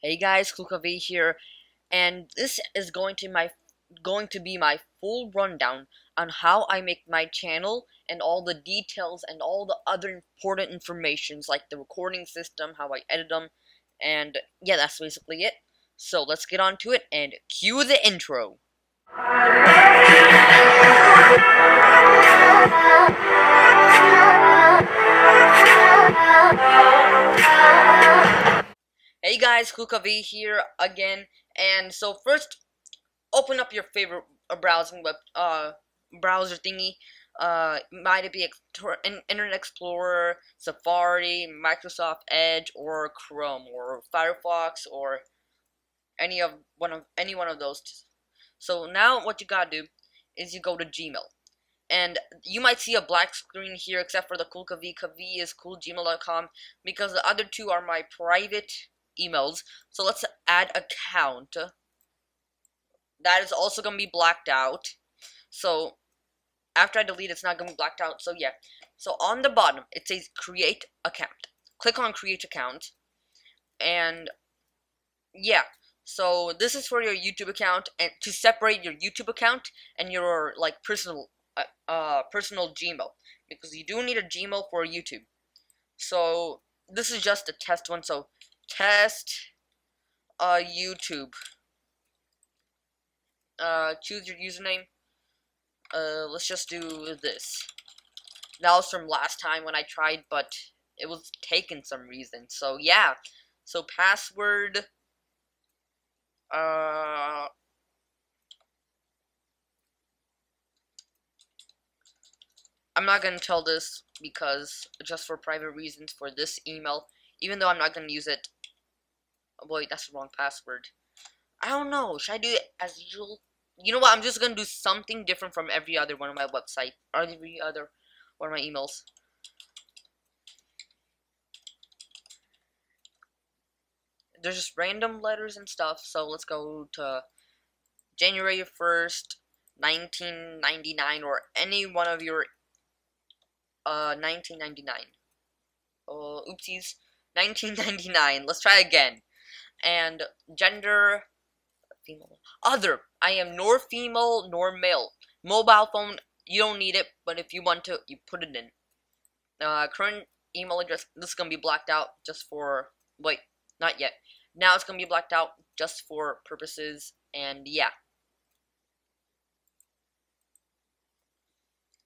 Hey guys, Kool Kavi here, and this is going to my going to be my full rundown on how I make my channel and all the details and all the other important informations like the recording system, how I edit them, and yeah, that's basically it. So let's get on to it and cue the intro. Hey guys, Kool Kavi here again, and so first, open up your favorite uh, browsing web uh browser thingy. Uh, might it be Internet Explorer, Safari, Microsoft Edge, or Chrome, or Firefox, or any of one of any one of those. So now what you gotta do is you go to Gmail. And you might see a black screen here except for the KoolKV. KV is coolgmail.com because the other two are my private emails. So let's add account. That is also going to be blacked out. So after I delete it's not going to be blacked out. So yeah. So on the bottom, it says create account. Click on create account. And yeah. So this is for your YouTube account and to separate your YouTube account and your like personal uh, uh personal Gmail because you do need a Gmail for YouTube. So this is just a test one. So test uh, YouTube. Uh, choose your username. Uh, let's just do this. That was from last time when I tried, but it was taken some reason. So yeah. So password. Uh. I'm not gonna tell this because just for private reasons for this email, even though I'm not gonna use it Oh boy, that's the wrong password. I don't know. Should I do it as usual? You know what? I'm just gonna do something different from every other one of my website, or every other one of my emails. There's just random letters and stuff. So let's go to January 1st, 1999, or any one of your uh 1999. Oh, oopsies. 1999. Let's try again and gender female other. I am nor female nor male. Mobile phone you don't need it but if you want to you put it in. Uh, current email address this is gonna be blacked out just for wait not yet. Now it's gonna be blacked out just for purposes and yeah.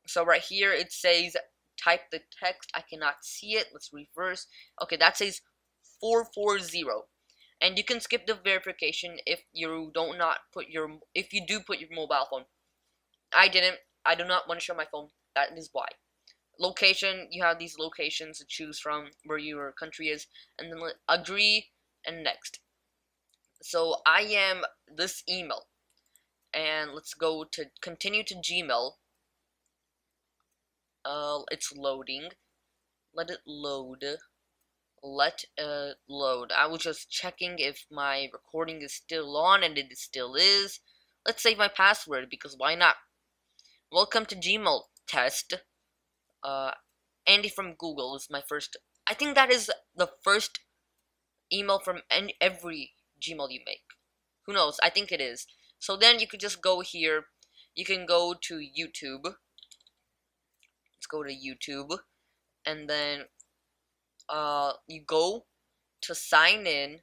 So right here it says type the text. I cannot see it. Let's reverse. Okay that says 440 and you can skip the verification if you don't not put your if you do put your mobile phone. I didn't. I do not want to show my phone. That is why. Location you have these locations to choose from where your country is and then agree and next. So i am this email. And let's go to continue to gmail. Uh it's loading. Let it load let load. I was just checking if my recording is still on and it still is. Let's save my password because why not? Welcome to Gmail test. Uh, Andy from Google is my first. I think that is the first email from any, every Gmail you make. Who knows? I think it is. So then you could just go here. You can go to YouTube. Let's go to YouTube. And then uh, you go to sign in,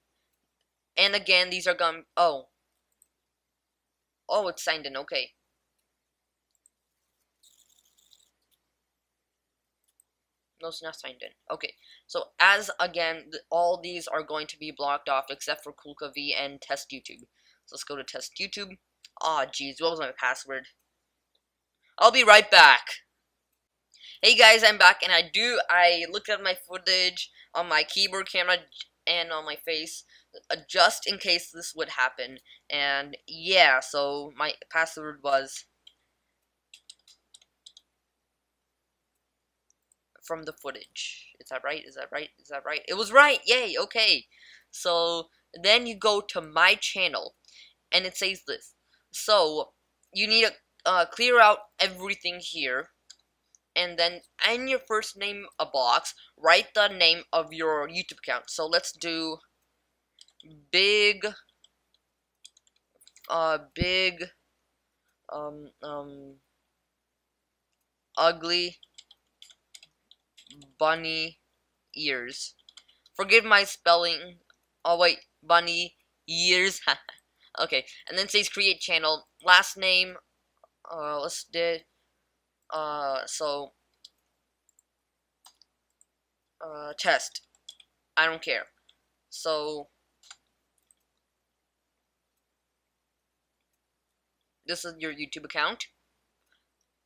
and again, these are going, oh, oh, it's signed in, okay. No, it's not signed in. Okay, so as again, all these are going to be blocked off except for KoolKV and Test YouTube. So let's go to Test YouTube. Aw, oh, jeez, what was my password? I'll be right back. Hey guys, I'm back, and I do, I looked at my footage on my keyboard camera and on my face, uh, just in case this would happen, and yeah, so my password was from the footage. Is that right? Is that right? Is that right? It was right! Yay! Okay! So, then you go to my channel, and it says this. So, you need to uh, clear out everything here and then in your first name a box, write the name of your YouTube account. So let's do big uh big um um ugly bunny ears. Forgive my spelling. Oh wait, bunny ears. okay, and then says create channel. Last name. Uh, let's do. Uh, so. Uh, test. I don't care. So. This is your YouTube account.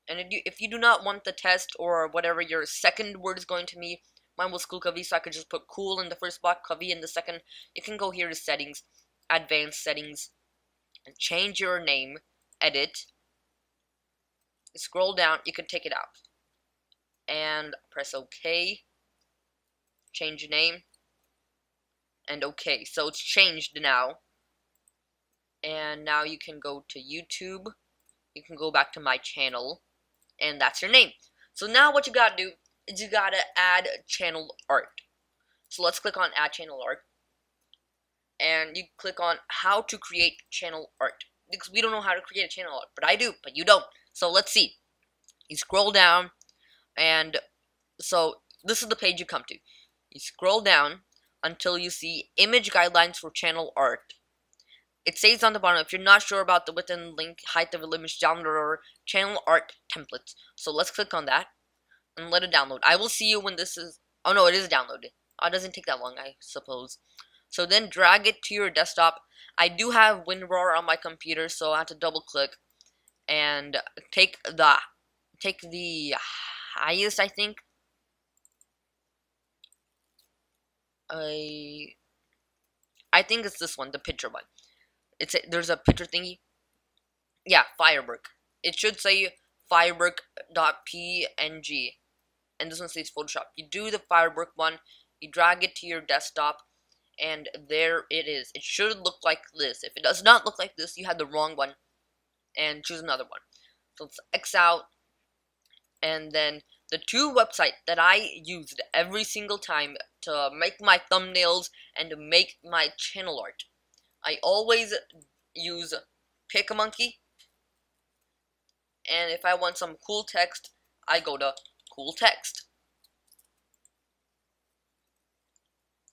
And if you, if you do not want the test or whatever your second word is going to be, mine was cool Kavi, so I could just put cool in the first block, Kavi in the second. You can go here to settings, advanced settings, and change your name, edit. Scroll down, you can take it out. And press OK. Change name. And OK. So it's changed now. And now you can go to YouTube. You can go back to my channel and that's your name. So now what you gotta do is you gotta add channel art. So let's click on add channel art. And you click on how to create channel art. Because we don't know how to create a channel art, but I do, but you don't. So let's see. You scroll down, and so this is the page you come to. You scroll down until you see image guidelines for channel art. It says on the bottom, if you're not sure about the width and length, height of the image, download or channel art templates. So let's click on that and let it download. I will see you when this is, oh no, it is downloaded. Oh, it doesn't take that long, I suppose. So then drag it to your desktop. I do have WinRAR on my computer, so I have to double click and take the, take the highest, I think. I, I think it's this one, the picture one. It's a, there's a picture thingy. Yeah, Firework. It should say firework.png. And this one says Photoshop. You do the Firework one, you drag it to your desktop, and there it is. It should look like this. If it does not look like this, you had the wrong one. And choose another one. So let's X out. And then the two websites that I used every single time to make my thumbnails and to make my channel art I always use PicMonkey. And if I want some cool text, I go to cool text.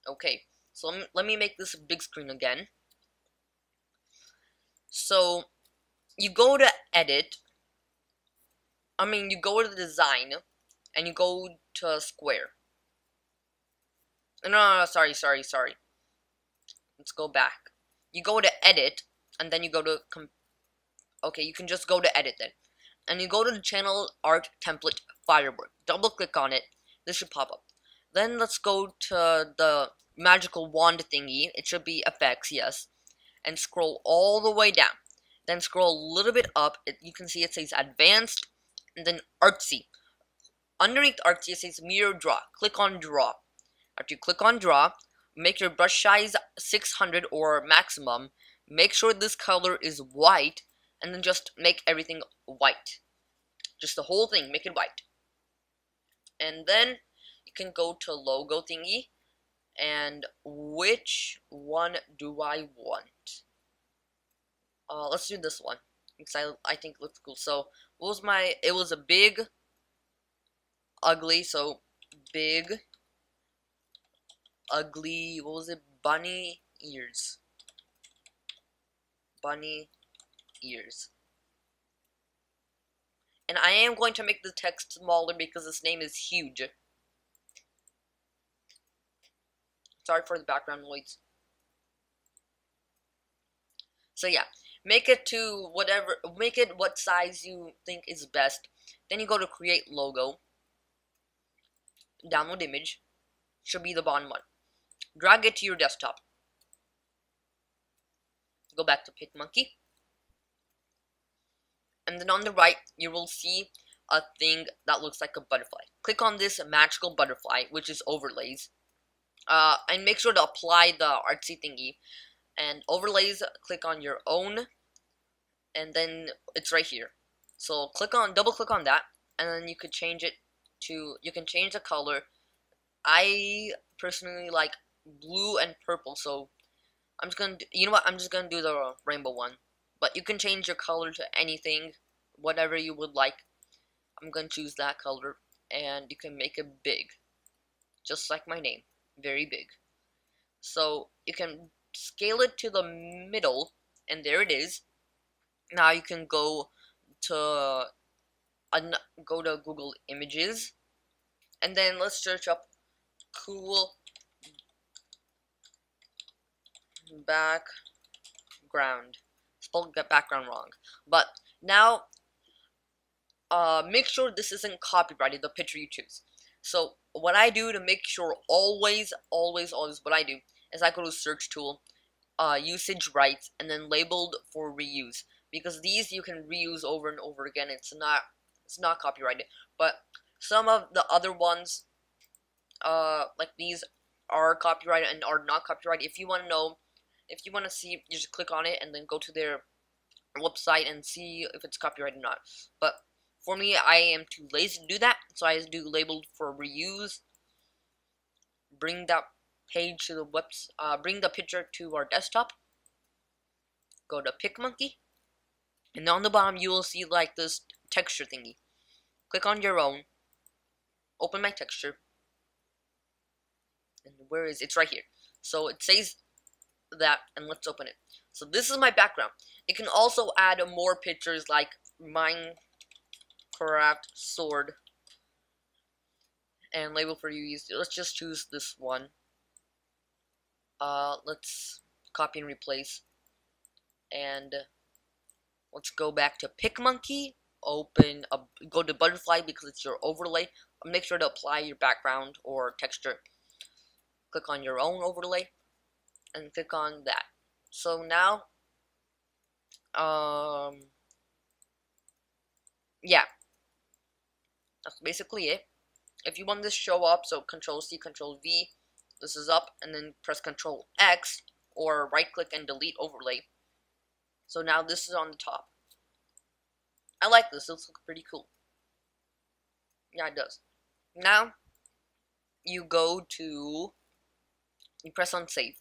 Okay, so let me, let me make this big screen again. So, you go to edit. I mean, you go to the design, and you go to square. No, no, no, sorry, sorry, sorry. Let's go back. You go to edit and then you go to okay you can just go to edit then. And you go to the channel art template firework. Double click on it. This should pop up. Then let's go to the magical wand thingy. It should be effects yes. And scroll all the way down then scroll a little bit up it, you can see it says advanced and then artsy underneath artsy it says mirror draw click on draw after you click on draw make your brush size 600 or maximum, make sure this color is white, and then just make everything white. Just the whole thing, make it white. And then you can go to logo thingy, and which one do I want? Uh, let's do this one, because I, I think it looks cool. So, what was my, it was a big, ugly, so big, ugly, what was it, bunny ears. Bunny ears. And I am going to make the text smaller because this name is huge. Sorry for the background noise. So yeah, make it to whatever, make it what size you think is best. Then you go to create logo. Download image. Should be the bottom one drag it to your desktop. Go back to PicMonkey. And then on the right, you will see a thing that looks like a butterfly. Click on this magical butterfly, which is overlays. Uh, and make sure to apply the artsy thingy. And overlays, click on your own. And then it's right here. So click on, double click on that. And then you could change it to, you can change the color. I personally like blue and purple. So I'm just gonna, you know what? I'm just gonna do the rainbow one. But you can change your color to anything, whatever you would like. I'm gonna choose that color, and you can make it big, just like my name, very big. So you can scale it to the middle, and there it is. Now you can go to go to Google Images, and then let's search up cool background. Spelled background wrong. But now, uh, make sure this isn't copyrighted, the picture you choose. So, what I do to make sure always, always, always, what I do is I go to search tool, uh, usage rights, and then labeled for reuse. Because these you can reuse over and over again. It's not, it's not copyrighted. But some of the other ones, uh, like these, are copyrighted and are not copyrighted. If you want to know if you want to see, you just click on it and then go to their website and see if it's copyrighted or not. But for me, I am too lazy to do that, so I do labeled for reuse. Bring that page to the webs, uh, bring the picture to our desktop. Go to PicMonkey, and on the bottom you will see like this texture thingy. Click on your own. Open my texture. And where is it? It's right here. So it says that and let's open it. So this is my background. It can also add more pictures like Minecraft sword and label for you. Let's just choose this one. Uh, let's copy and replace. And let's go back to PicMonkey. Open, a, go to Butterfly because it's your overlay. Make sure to apply your background or texture. Click on your own overlay and click on that. So now, um, yeah, that's basically it. If you want this show up, so Control C, Control V, this is up, and then press Control X, or right click and delete overlay. So now this is on the top. I like this, it looks pretty cool. Yeah, it does. Now, you go to, you press on save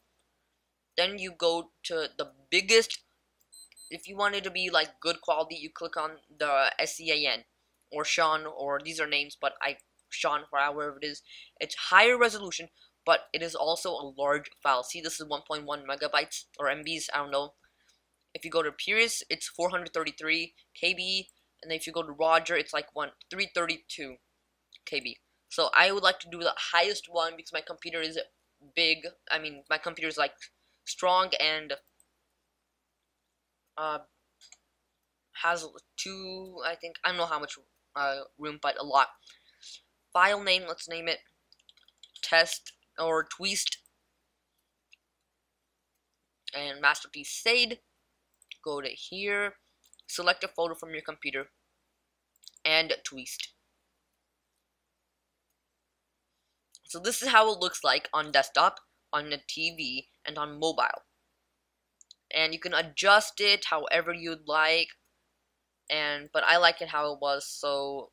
then you go to the biggest if you want it to be like good quality you click on the SCAN or Sean or these are names but I Sean however it is it's higher resolution but it is also a large file. See this is 1.1 megabytes or MBs I don't know. If you go to Pierce it's 433 KB and if you go to Roger it's like one 332 KB so I would like to do the highest one because my computer is big I mean my computer is like strong and uh, has two, I think, I don't know how much uh, room, but a lot. File name, let's name it. Test or twist and masterpiece Sade. Go to here, select a photo from your computer, and twist. So this is how it looks like on desktop on the TV and on mobile. And you can adjust it however you'd like. And but I like it how it was, so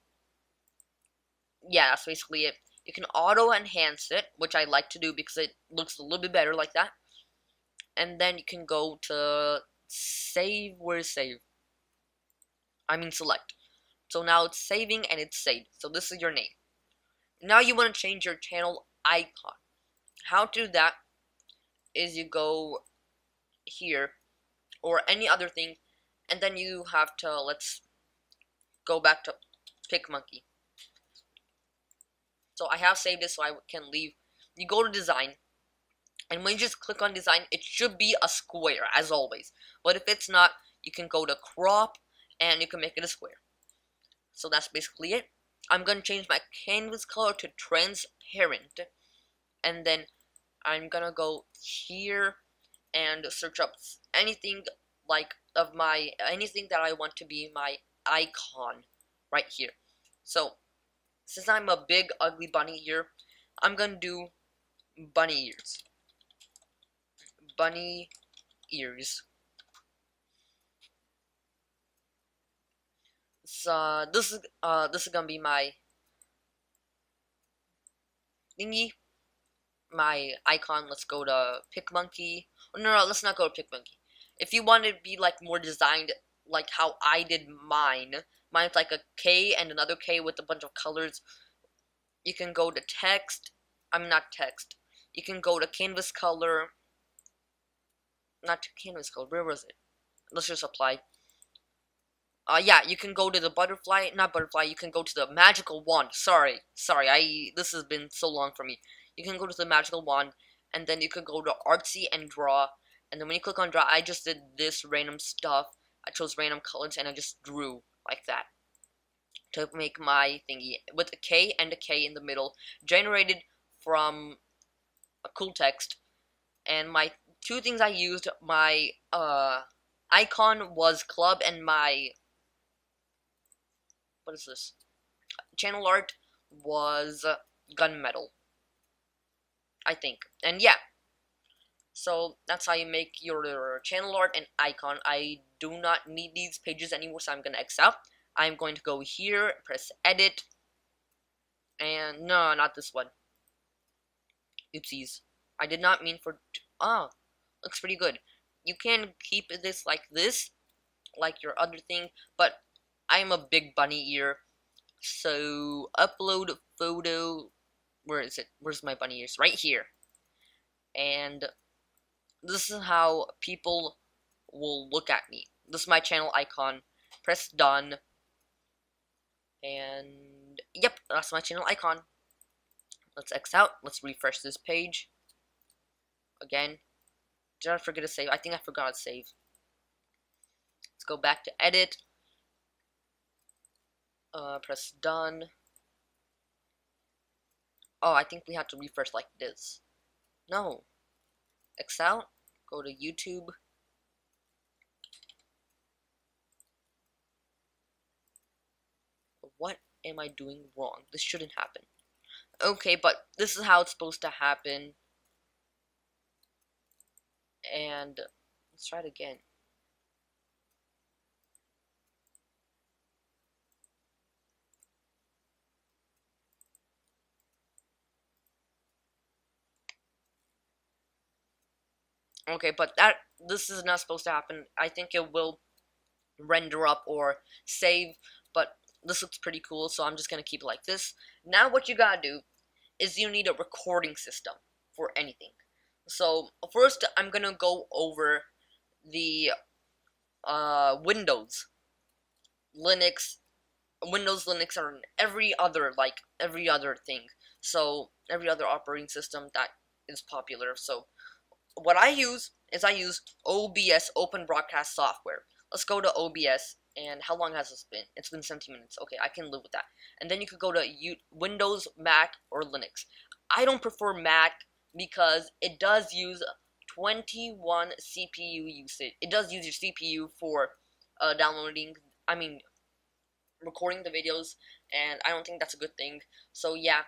yeah, that's basically it. You can auto enhance it, which I like to do because it looks a little bit better like that. And then you can go to save, where's save? I mean select. So now it's saving and it's saved. So this is your name. Now you want to change your channel icon how to do that is you go here or any other thing and then you have to let's go back to PicMonkey so I have saved this so I can leave. You go to design and when you just click on design it should be a square as always. But if it's not you can go to crop and you can make it a square. So that's basically it. I'm gonna change my canvas color to transparent and then I'm gonna go here and search up anything like of my anything that I want to be my icon right here. So since I'm a big ugly bunny here, I'm gonna do bunny ears. Bunny ears. So this is uh this is gonna be my thingy my icon, let's go to PicMonkey, No, no, let's not go to PicMonkey. If you want to be like more designed, like how I did mine, mine's like a K and another K with a bunch of colors. You can go to text. I'm not text. You can go to canvas color. Not to canvas color. Where was it? Let's just apply. Uh, yeah, you can go to the butterfly, not butterfly, you can go to the magical wand. Sorry, sorry, I, this has been so long for me. You can go to the magical wand, and then you can go to artsy and draw, and then when you click on draw, I just did this random stuff. I chose random colors, and I just drew like that. To make my thingy, with a K and a K in the middle, generated from a cool text, and my two things I used, my, uh, icon was club, and my what is this? Channel art was gunmetal. I think. And yeah. So that's how you make your channel art and icon. I do not need these pages anymore, so I'm gonna X out. I'm going to go here, press edit, and no, not this one. Oopsies. I did not mean for, oh, looks pretty good. You can keep this like this, like your other thing, but I'm a big bunny ear. So upload photo. Where is it? Where's my bunny ears? Right here. And this is how people will look at me. This is my channel icon. Press done. And yep, that's my channel icon. Let's X out. Let's refresh this page. Again. Did I forget to save? I think I forgot to save. Let's go back to edit. Uh, press done. Oh, I think we have to refresh like this. No. Out. Go to YouTube. What am I doing wrong? This shouldn't happen. Okay, but this is how it's supposed to happen. And let's try it again. Okay, but that this is not supposed to happen. I think it will render up or save, but this looks pretty cool, so I'm just gonna keep it like this. Now what you gotta do is you need a recording system for anything. So first I'm gonna go over the uh, Windows, Linux, Windows, Linux, or every other like every other thing. So every other operating system that is popular. So what I use is I use OBS Open Broadcast Software. Let's go to OBS, and how long has this been? It's been 17 minutes. Okay, I can live with that. And then you could go to U Windows, Mac, or Linux. I don't prefer Mac because it does use 21 CPU usage. It does use your CPU for uh, downloading, I mean, recording the videos, and I don't think that's a good thing. So yeah,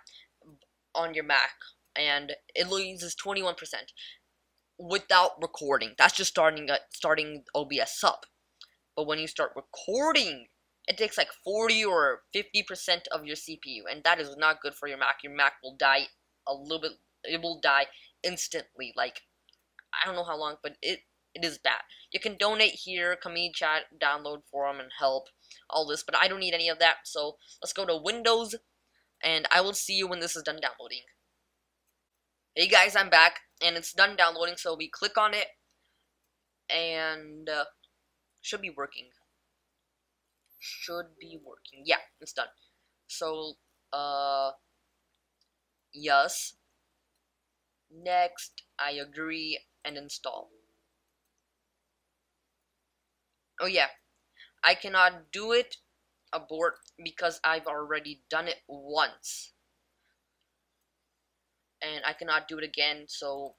on your Mac, and it uses 21% without recording. That's just starting uh, starting OBS up. But when you start recording, it takes like 40 or 50% of your CPU, and that is not good for your Mac. Your Mac will die a little bit, it will die instantly. Like, I don't know how long, but it it is bad. You can donate here, community chat, download forum, and help, all this, but I don't need any of that, so let's go to Windows, and I will see you when this is done downloading. Hey guys, I'm back, and it's done downloading, so we click on it, and uh, should be working. Should be working. Yeah, it's done. So, uh, yes. Next, I agree and install. Oh yeah, I cannot do it abort because I've already done it once and I cannot do it again. So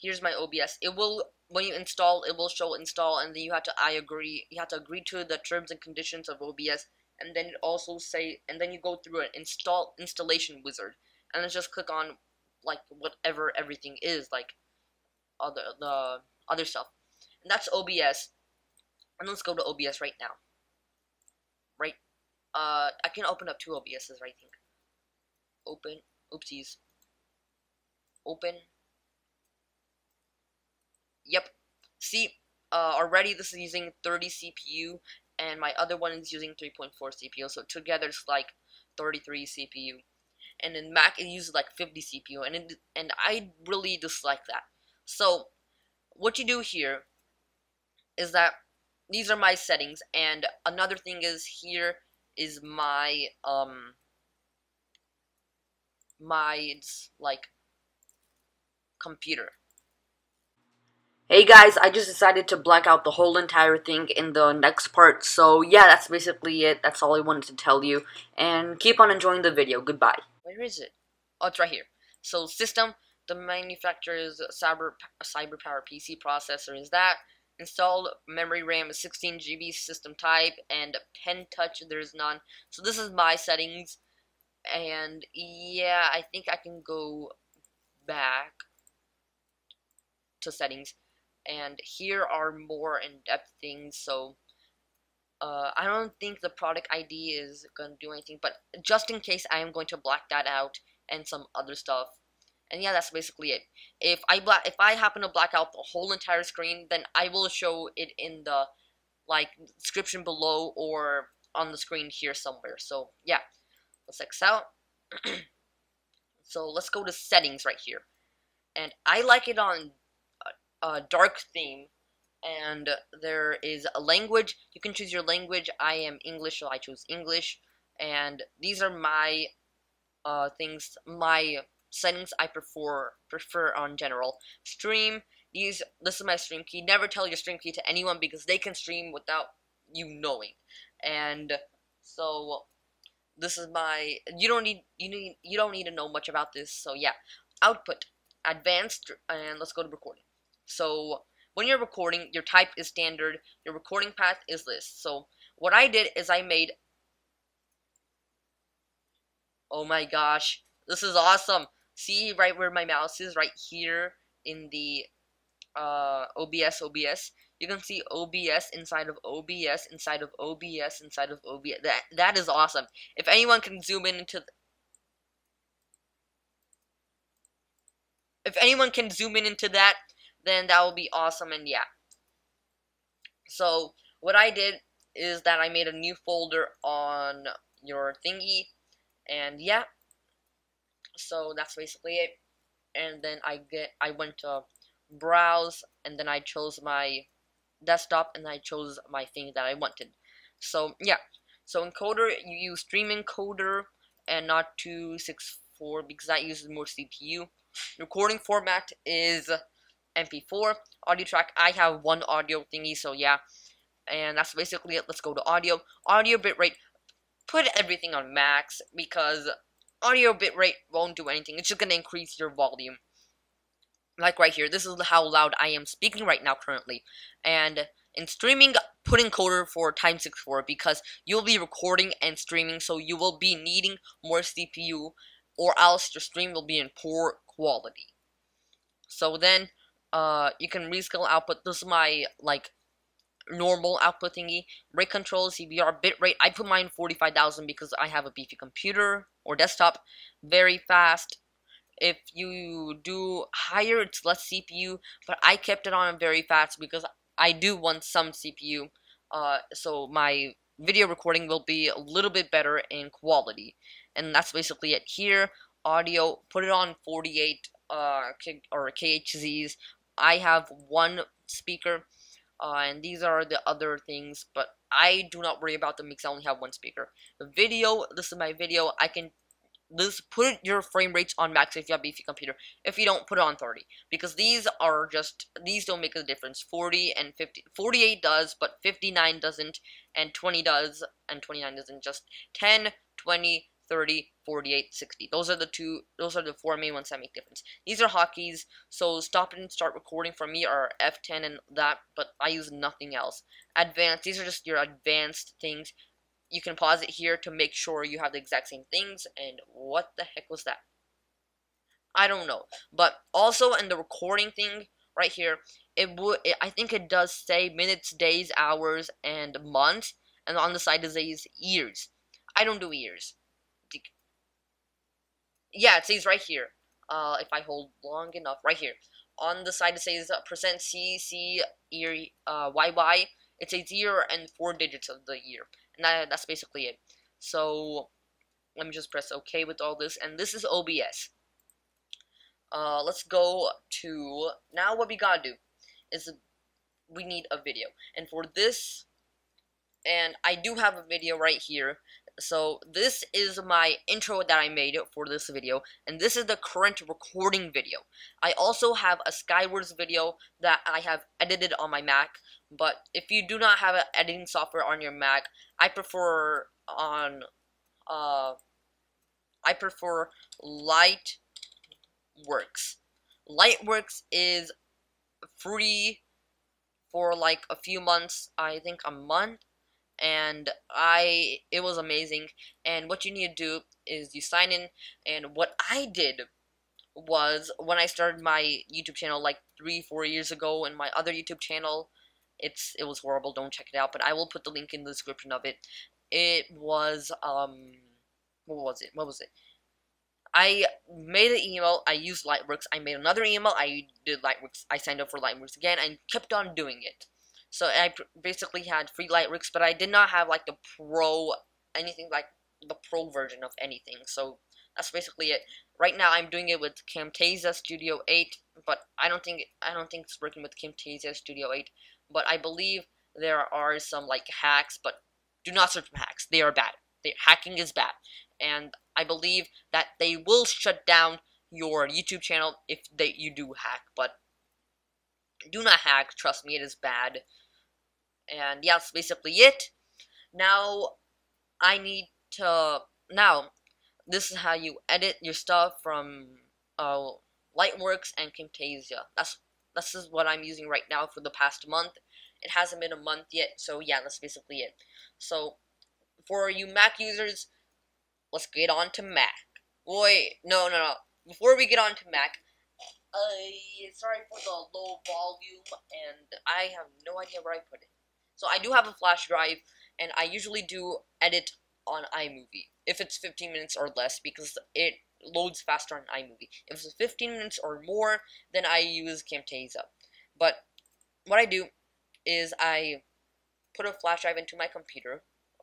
here's my OBS. It will when you install, it will show install, and then you have to I agree. You have to agree to the terms and conditions of OBS, and then it also say, and then you go through an install installation wizard, and then just click on like whatever everything is, like other the other stuff, and that's OBS. And let's go to OBS right now. Right, uh, I can open up two OBSs. I think. Open. Oopsies open. Yep, see, uh, already this is using 30 CPU, and my other one is using 3.4 CPU, so together it's like 33 CPU. And in Mac, it uses like 50 CPU, and it, and I really dislike that. So, what you do here is that these are my settings, and another thing is here is my um my like computer. Hey guys, I just decided to black out the whole entire thing in the next part, so yeah, that's basically it. That's all I wanted to tell you, and keep on enjoying the video. Goodbye. Where is it? Oh, it's right here. So, system, the manufacturer's cyber, cyber power PC processor is that. Installed memory RAM is 16 GB system type, and pen touch, there's none. So this is my settings, and yeah, I think I can go back to settings and here are more in-depth things so uh, I don't think the product ID is going to do anything but just in case I am going to black that out and some other stuff. And yeah that's basically it. If I black if I happen to black out the whole entire screen then I will show it in the like description below or on the screen here somewhere. So yeah let's X out. So let's go to settings right here. And I like it on uh, dark theme and there is a language. You can choose your language. I am English so I choose English. And these are my uh, things my settings I prefer prefer on general. Stream these this is my stream key. Never tell your stream key to anyone because they can stream without you knowing. And so this is my you don't need you need you don't need to know much about this. So yeah output advanced and let's go to recording so when you're recording, your type is standard, your recording path is list. So what I did is I made, oh my gosh, this is awesome. See right where my mouse is, right here in the uh, OBS, OBS. You can see OBS inside of OBS, inside of OBS, inside of OBS. That, that is awesome. If anyone can zoom in into... If anyone can zoom in into that, then that will be awesome and yeah. So what I did is that I made a new folder on your thingy and yeah. So that's basically it. And then I get I went to browse and then I chose my desktop and I chose my thing that I wanted. So yeah. So encoder you use stream encoder and not 264 because that uses more CPU. Recording format is MP4 audio track. I have one audio thingy, so yeah. And that's basically it. Let's go to audio. Audio bitrate. Put everything on max because audio bitrate won't do anything. It's just gonna increase your volume. Like right here, this is how loud I am speaking right now currently. And in streaming, put encoder for time 64 because you'll be recording and streaming, so you will be needing more CPU, or else your stream will be in poor quality. So then, uh, you can rescale output. This is my, like, normal output thingy. Rate control, CBR, bitrate. I put mine 45,000 because I have a beefy computer or desktop. Very fast. If you do higher, it's less CPU, but I kept it on very fast because I do want some CPU. Uh, so my video recording will be a little bit better in quality. And that's basically it here. Audio, put it on 48 uh, or KHZs I have one speaker, uh, and these are the other things, but I do not worry about them because I only have one speaker. The video, this is my video, I can this put your frame rates on max if you have a beefy computer. If you don't, put it on 30. Because these are just, these don't make a difference. 40 and 50, 48 does, but 59 doesn't, and 20 does, and 29 doesn't. Just 10, 20, 30, 48, 60. Those are the two, those are the four main ones that make difference. These are hotkeys, so stop and start recording for me are F10 and that, but I use nothing else. Advanced, these are just your advanced things. You can pause it here to make sure you have the exact same things, and what the heck was that? I don't know. But also in the recording thing right here, it would I think it does say minutes, days, hours, and months, and on the side it says years. I don't do years yeah, it says right here. Uh, if I hold long enough, right here. on the side it says percent C C year uh, YY. It's a year and four digits of the year, and that, that's basically it. So let me just press OK with all this, and this is OBS. Uh, let's go to now. What we gotta do is we need a video, and for this, and I do have a video right here so this is my intro that I made for this video, and this is the current recording video. I also have a Skywars video that I have edited on my Mac, but if you do not have an editing software on your Mac, I prefer on, uh, I prefer Lightworks. Lightworks is free for like a few months, I think a month, and I it was amazing. And what you need to do is you sign in. And what I did was when I started my YouTube channel like three four years ago, and my other YouTube channel, it's it was horrible. Don't check it out, but I will put the link in the description of it. It was um what was it? What was it? I made an email. I used Lightworks. I made another email. I did Lightworks. I signed up for Lightworks again and kept on doing it. So I basically had free Lightworks, but I did not have like the pro, anything like the pro version of anything. So that's basically it. Right now I'm doing it with Camtasia Studio 8, but I don't think I don't think it's working with Camtasia Studio 8. But I believe there are some like hacks, but do not search for hacks. They are bad. They, hacking is bad, and I believe that they will shut down your YouTube channel if they you do hack. But do not hack. Trust me, it is bad. And yeah, that's basically it. Now, I need to... Now, this is how you edit your stuff from uh, Lightworks and Camtasia. That's this is what I'm using right now for the past month. It hasn't been a month yet, so yeah, that's basically it. So, for you Mac users, let's get on to Mac. Wait, no, no, no. Before we get on to Mac, uh, sorry for the low volume, and I have no idea where I put it. So I do have a flash drive, and I usually do edit on iMovie if it's 15 minutes or less because it loads faster on iMovie. If it's 15 minutes or more, then I use Camtasia. But what I do is I put a flash drive into my computer,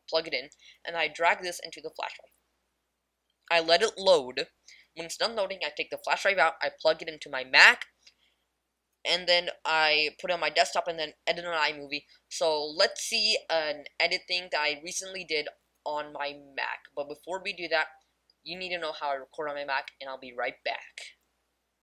plug it in, and I drag this into the flash drive. I let it load. When it's done loading, I take the flash drive out, I plug it into my Mac, and then I put it on my desktop and then edit on iMovie. So let's see an edit thing that I recently did on my Mac. But before we do that, you need to know how I record on my Mac, and I'll be right back.